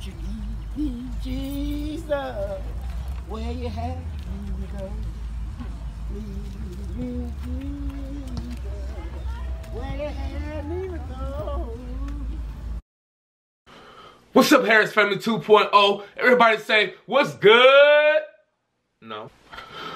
Won't you me, Jesus, where you have me go? Me, Jesus, where you have me go? What's up, Harris Family 2.0? Everybody say, what's good? No.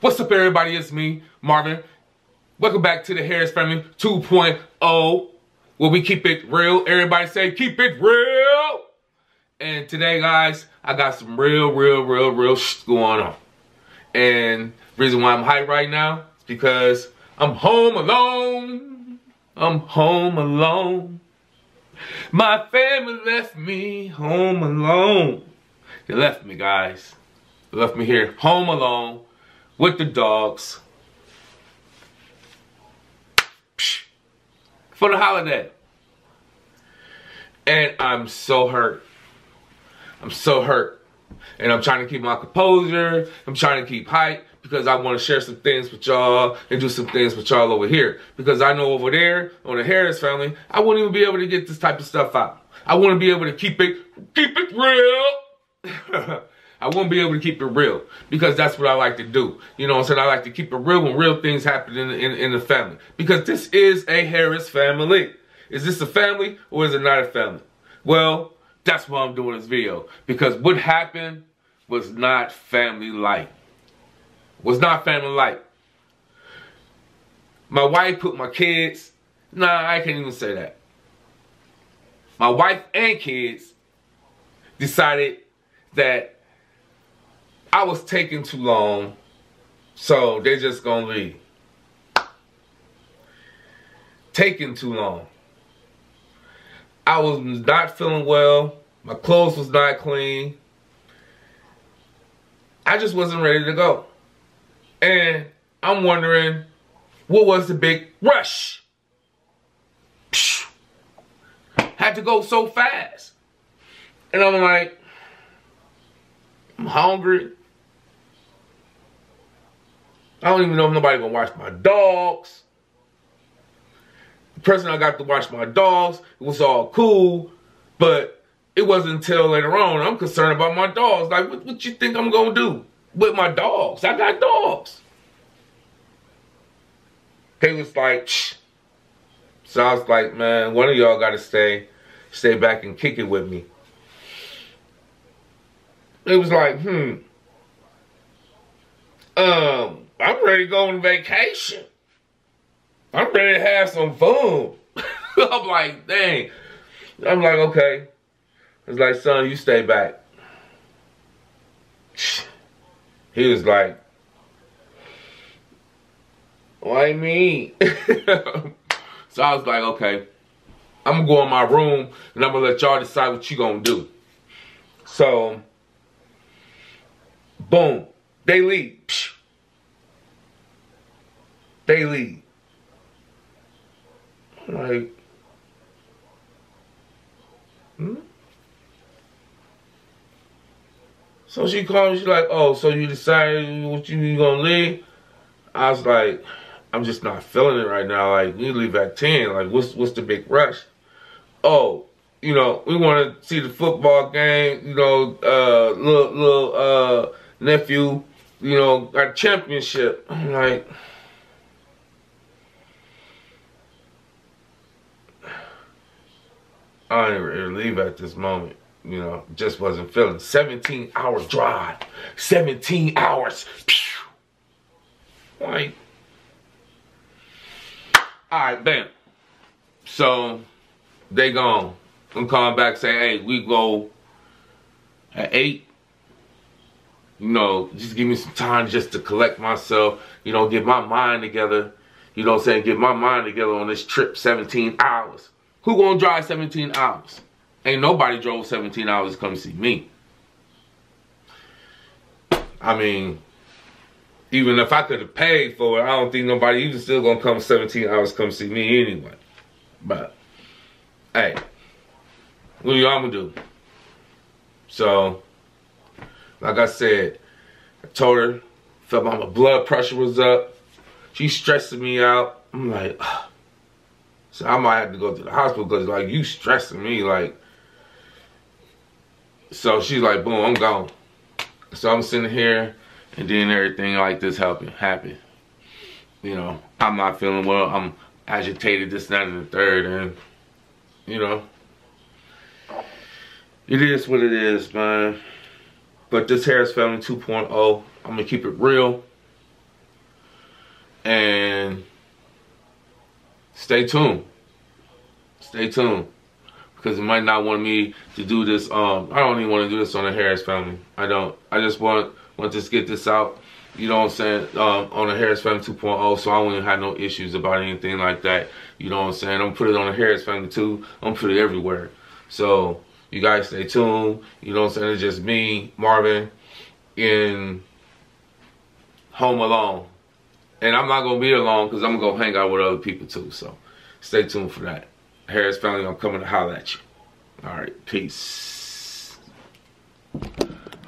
What's up, everybody? It's me, Marvin. Welcome back to the Harris Family 2.0, where we keep it real. Everybody say, keep it real. And today, guys, I got some real, real, real, real shit going on. And reason why I'm hyped right now is because I'm home alone. I'm home alone. My family left me home alone. They left me, guys. They left me here home alone with the dogs. For the holiday. And I'm so hurt. I'm so hurt. And I'm trying to keep my composure. I'm trying to keep hype because I want to share some things with y'all and do some things with y'all over here. Because I know over there on the Harris family, I wouldn't even be able to get this type of stuff out. I want to be able to keep it, keep it real. I won't be able to keep it real because that's what I like to do. You know what I'm saying? I like to keep it real when real things happen in, in, in the family. Because this is a Harris family. Is this a family or is it not a family? Well, that's why I'm doing this video. Because what happened was not family like. Was not family like. My wife put my kids, nah, I can't even say that. My wife and kids decided that I was taking too long, so they're just gonna leave. Taking too long. I was not feeling well. My clothes was not clean. I just wasn't ready to go. And I'm wondering, what was the big rush? Had to go so fast. And I'm like, I'm hungry. I don't even know if nobody gonna watch my dogs. The person I got to watch my dogs, it was all cool, but it wasn't until later on I'm concerned about my dogs. Like, what, what you think I'm gonna do with my dogs? I got dogs. They was like, Shh. so I was like, man, one of y'all gotta stay, stay back and kick it with me. It was like, hmm, um, I'm ready to go on vacation. I'm ready to have some fun. I'm like, dang. I'm like, okay. It's like, son, you stay back. He was like, why me? so I was like, okay. I'm gonna go in my room and I'm gonna let y'all decide what you gonna do. So, boom, they leave. They leave. Like, hmm? So she called me, she's like, oh, so you decided what you, you gonna leave? I was like, I'm just not feeling it right now. Like, we leave at 10. Like, what's what's the big rush? Oh, you know, we want to see the football game. You know, uh, little, little uh, nephew, you know, got championship. I'm like, I didn't really leave at this moment. You know, just wasn't feeling. 17 hour drive. 17 hours. Pew. Like, all right, bam. So they gone. I'm calling back saying, hey, we go at eight. You know, just give me some time just to collect myself, you know, get my mind together. You know what I'm saying? Get my mind together on this trip 17 hours. Who gonna drive 17 hours? Ain't nobody drove 17 hours to come see me. I mean, even if I could have paid for it, I don't think nobody even still gonna come 17 hours come see me anyway. But hey, what y'all gonna do? So, like I said, I told her, felt my blood pressure was up. She's stressing me out. I'm like, Ugh. So I might have to go to the hospital because like you stressing me like. So she's like, boom, I'm gone. So I'm sitting here and then everything like this happen happen. You know, I'm not feeling well. I'm agitated, this, that, and the third, and you know, it is what it is, man. But this Harris Family 2.0, I'm gonna keep it real. And stay tuned. Stay tuned. Because it might not want me to do this. Um, I don't even want to do this on the Harris family. I don't. I just want want to get this out. You know what I'm saying? Um, on the Harris Family 2.0, so I won't have no issues about anything like that. You know what I'm saying? I'm put it on the Harris Family too. I'm put it everywhere. So you guys stay tuned. You know what I'm saying? It's just me, Marvin, in Home Alone. And I'm not gonna be alone because I'm gonna go hang out with other people too. So stay tuned for that. Harris Family, I'm coming to holler at you. All right, peace.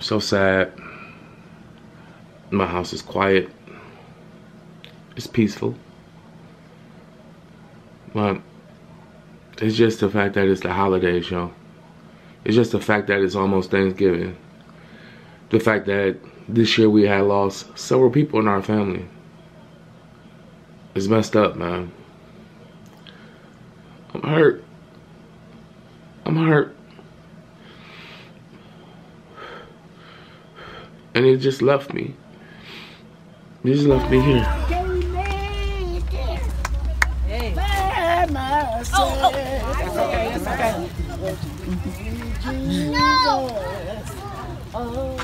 So sad. My house is quiet. It's peaceful. But it's just the fact that it's the holidays, y'all. It's just the fact that it's almost Thanksgiving. The fact that this year we had lost several people in our family. It's messed up, man. I'm hurt. I'm hurt. And he just left me. He just left me here. Hey. Oh, oh. That's okay, that's okay. No. Oh.